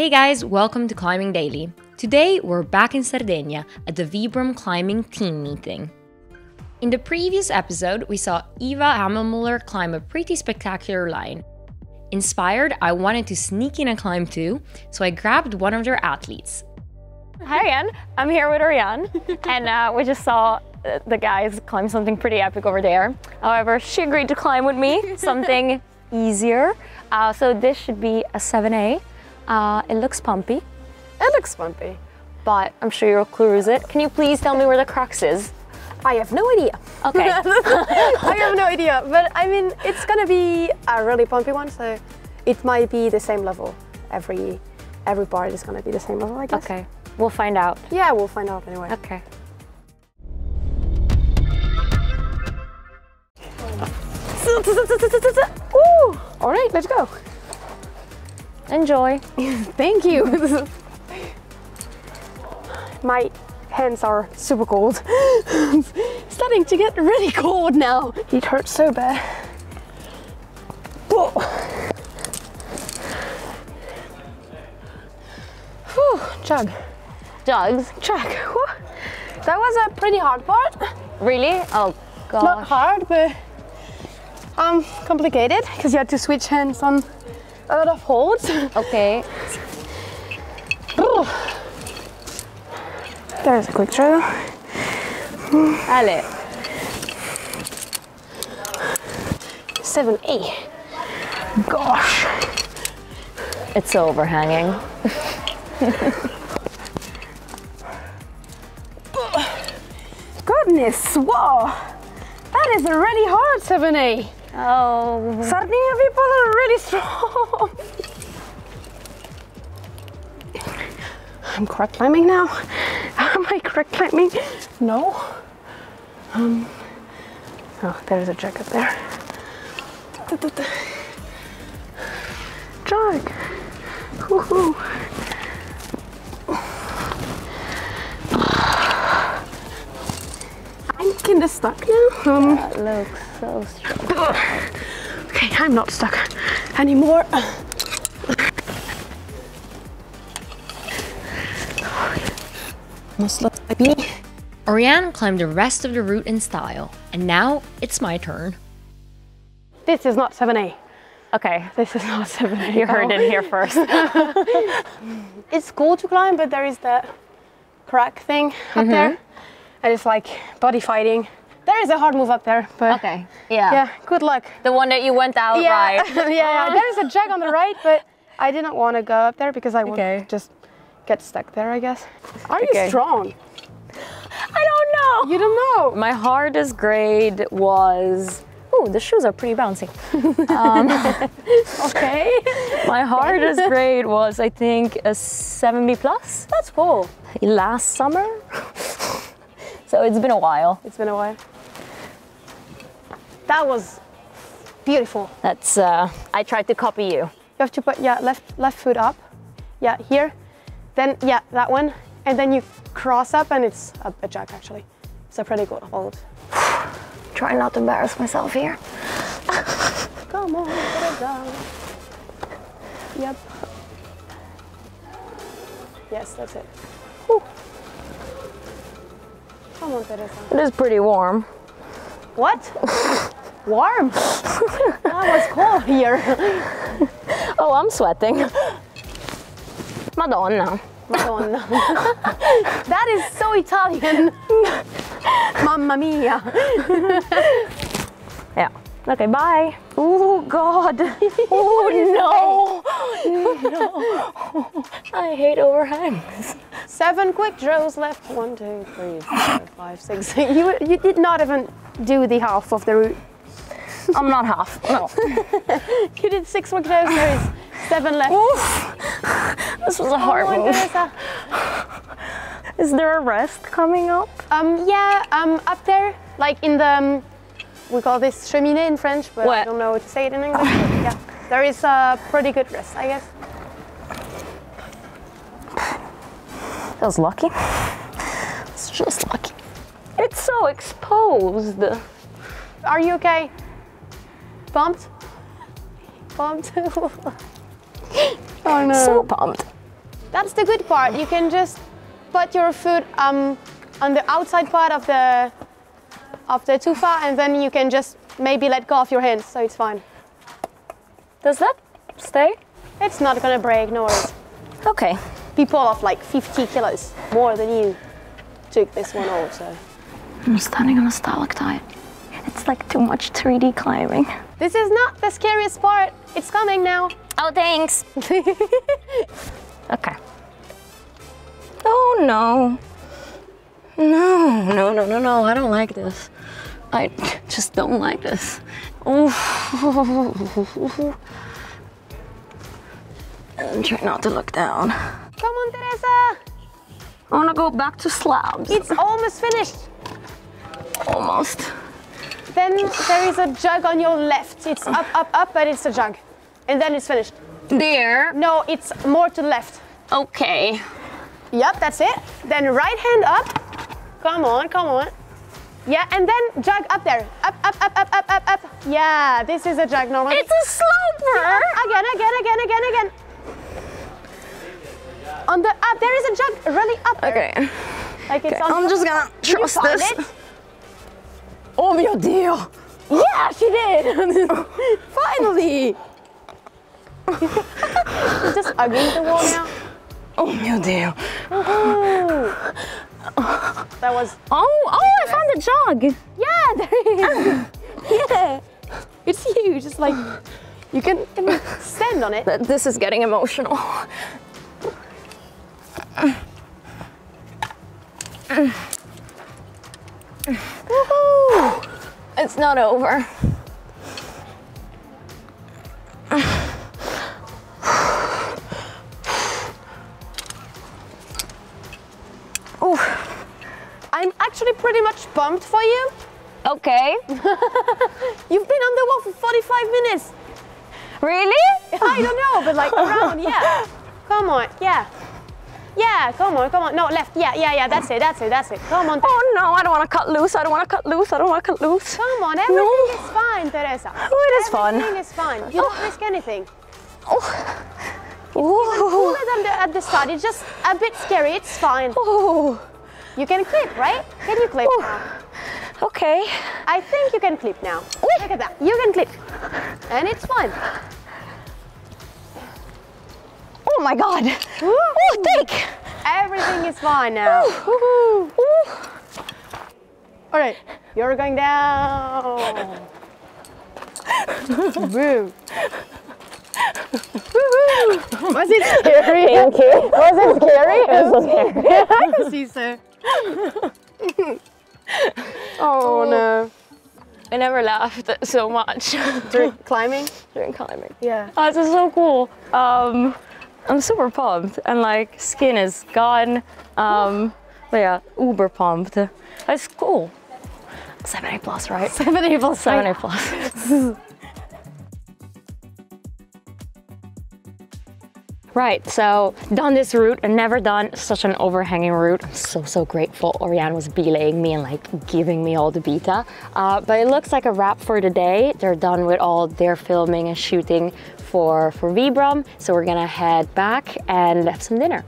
Hey guys, welcome to Climbing Daily. Today we're back in Sardinia at the Vibram Climbing Team Meeting. In the previous episode, we saw Eva Hammelmuller climb a pretty spectacular line. Inspired, I wanted to sneak in and climb too, so I grabbed one of their athletes. Hi again, I'm here with Oriane, and uh, we just saw uh, the guys climb something pretty epic over there. However, she agreed to climb with me, something easier. Uh, so this should be a 7A. Uh, it looks pumpy, It looks pumpy. but I'm sure you'll cruise it. Can you please tell me where the crux is? I have no idea. Okay. I have no idea, but I mean, it's gonna be a really pumpy one, so it might be the same level. Every every part is gonna be the same level, I guess. okay, we'll find out. Yeah, we'll find out anyway. Okay. Ooh, all right, let's go. Enjoy. Thank you. My hands are super cold. Starting to get really cold now. It hurts so bad. Whoa. Whew, chug, Jugs. chug. Whew. That was a pretty hard part. Really? Oh Not hard, but um, complicated because you had to switch hands on a lot of holds. Okay. There's a quick trail. Allez. 7A. Gosh. It's overhanging. Goodness, whoa. That is a really hard 7A. Oh. Sardinia people are really strong. I'm crack climbing now. Am I crack climbing? No. Um. Oh, there's a jack up there. Jack. Woohoo. I'm kinda stuck now. Um, That looks so strong. okay, I'm not stuck anymore. Must let it be. Oriane climbed the rest of the route in style, and now it's my turn. This is not 7A. Okay. This is not 7A. You heard it here first. It's cool to climb, but there is that crack thing up there. And it's like body fighting. There is a hard move up there, but Okay. Yeah. yeah, good luck. The one that you went out yeah, right. yeah, yeah. There is a jack on the right, but I didn't want to go up there because I would Okay. just get stuck there, I guess. Are Okay. you strong? I don't know. You don't know. My hardest grade was. Oh, the shoes are pretty bouncy. Um, okay. My hardest grade was, I think, a 7B plus That's cool. last summer. So it's been a while. It's been a while. That was beautiful. That's. Uh, I tried to copy you. You have to put yeah left left foot up, yeah here, then yeah that one, and then you cross up and it's a, a jack actually. It's a pretty good hold. Try not to embarrass myself here. Come on, put it down. Yep. Yes, that's it. Whew. Come on, Teresa. It is pretty warm. What? Warm. that was cold here. Oh, I'm sweating. Madonna. Madonna. that is so Italian. Mamma mia. Yeah. Okay, bye. Oh God. Oh no. no. I hate overhangs. Seven quickdraws left. One, two, three, four, five, six. You, you did not even do the half of the route. I'm not half. No. You did six quickdraws. There is seven left. This was a hard Come on, move. Teresa. Is there a rest coming up? Um, yeah, um, up there, like in the, um, we call this cheminée in French, but I don't know how to say it in English. yeah, there is a pretty good rest, I guess. That was lucky. It's just lucky. It's so exposed. Are you okay? Pumped? Pumped? oh no. So pumped. That's the good part. You can just put your foot um, on the outside part of the of the tufa, and then you can just maybe let go of your hands, so it's fine. Does that stay? It's not gonna break, no worries. Okay. People of like 50 kilos more than you took this one also. I'm standing on a stalactite. It's like too much 3D climbing. This is not the scariest part. It's coming now. Oh, thanks. okay. Oh no. No, no, no, no, no. I don't like this. I just don't like this. Ooh. And try not to look down. Come on, Teresa. I wanna go back to slabs. It's almost finished. Almost. Then there is a jug on your left. It's up, up, up, but it's a jug. And then it's finished. There. No, it's more to the left. Okay. Yep, that's it. Then right hand up. Come on, come on. Yeah, and then jug up there. Up, up, up, up, up, up, up. Yeah, this is a jug normally. It's a sloper. Again, again, again, again, again. On the up, there is a jug really up there. Okay. Like it's on I'm just gonna you trust this. it? Oh mio Dio. Yeah, she did. Finally. You're just hugging the wall now. Oh mio Dio. That was Oh, oh, I found a jug. yeah. There is. yeah, it's huge. It's like you can even stand on it. But this is getting emotional. Woohoo! It's not over. Pumped for you. Okay. You've been on the wall for 45 minutes. Really? I don't know, but like around, yeah. Come on, yeah. Yeah, come on, come on. No, left. Yeah, yeah, yeah. That's it, that's it, that's it. Come on. Oh no, I don't want to cut loose. I don't want to cut loose. I don't want to cut loose. Come on, everything No. is fine, Teresa. Oh, it is fun. Everything is fine. You don't oh. risk anything. Pull Ooh. it on the, at the start. It's just a bit scary. It's fine. Ooh. You can clip, right? Can you clip Ooh. Okay. I think you can clip now. Look at that. You can clip. And it's fine. Oh my god. Woo. Oh, take. Everything is fine now. Ooh. All right, you're going down. Boom. Was it scary? Thank you. Was it scary? It was so scary. I can see so. oh no. I never laughed so much During climbing? during climbing. Yeah. Oh, this is so cool. Um, I'm super pumped, and like skin is gone. Um, but yeah, uber pumped. That's cool. Seven A plus, right? Seven able Seven A plus. Right, so done this route and never done such an overhanging route. I'm so, so grateful Oriane was belaying me and like giving me all the beta. Uh, but it looks like a wrap for the day. They're done with all their filming and shooting for, for Vibram. So we're gonna head back and have some dinner.